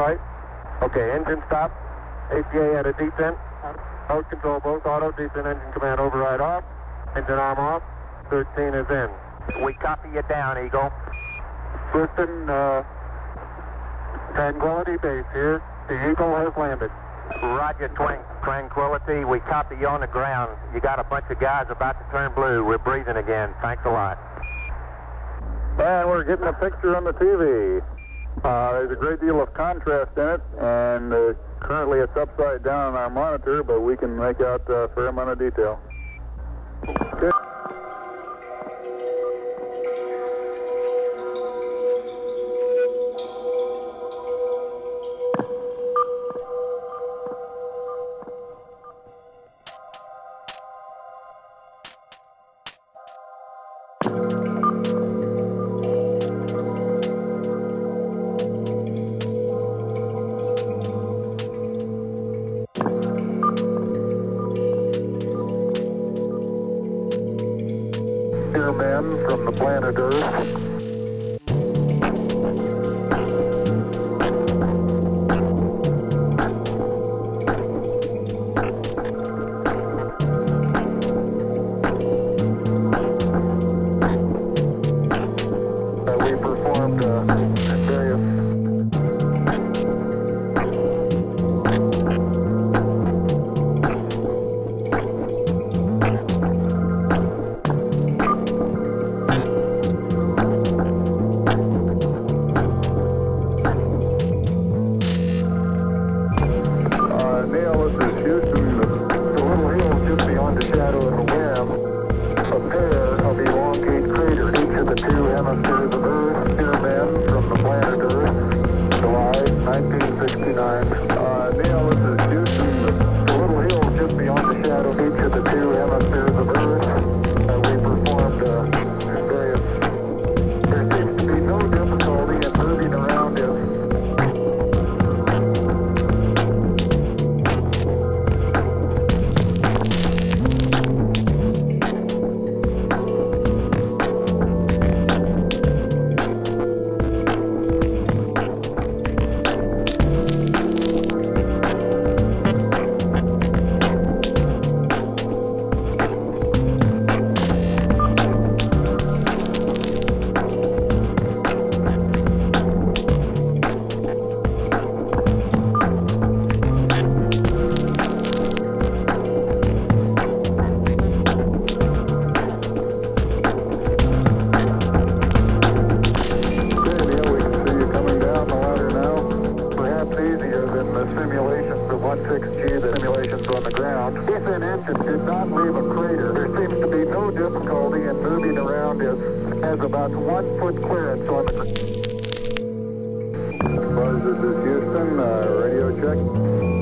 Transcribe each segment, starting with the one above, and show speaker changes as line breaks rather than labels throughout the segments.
flight. Okay, engine stop. ACA at a detent. Mode control both auto descent engine command override off. Engine arm off. 13 is in.
We copy you down, Eagle.
Houston, uh, Tranquility Base here. The Eagle has landed.
Roger, Twan- Tranquility. We copy you on the ground. You got a bunch of guys about to turn blue. We're breathing again. Thanks a lot.
And we're getting a picture on the TV. Uh, there's a great deal of contrast in it, and uh, currently it's upside down on our monitor, but we can make out a fair amount of detail. Dear men from the planet Earth. Uh, we performed uh, hemispheres of Earth, dear men from the planet Earth, July 1969. Uh, Neil, this is Houston. The, little hill just beyond the shadow, each of the two hemispheres the simulations on the ground. If an engine did not leave a crater, there seems to be no difficulty in moving around it. Has about one foot clearance on the ground. Buzz, this is Houston. Uh, radio check.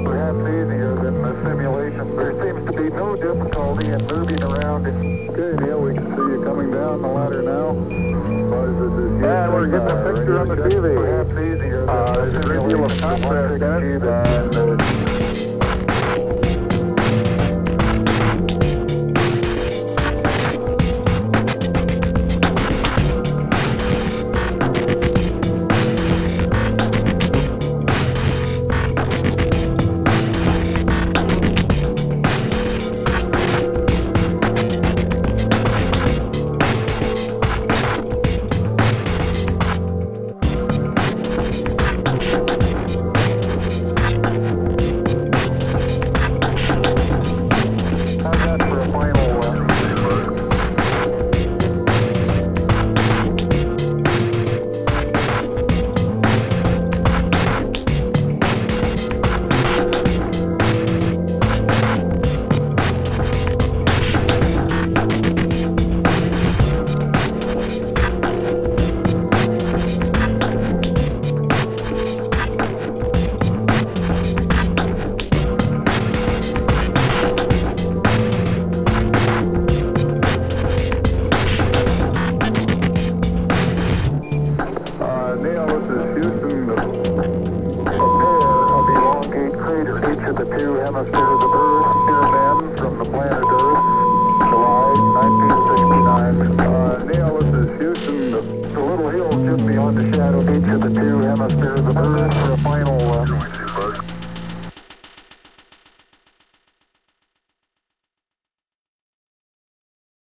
Perhaps easier than the simulations. There seems to be no difficulty in moving around it. Okay, Neil, we can see you coming down the ladder now. Buzz, this is Houston.
And we're getting a
Uh,
picture on the
check.
TV.
Perhaps easier than
Uh,
the
there's a great deal of contrast in it, and uh, to the bird for a final.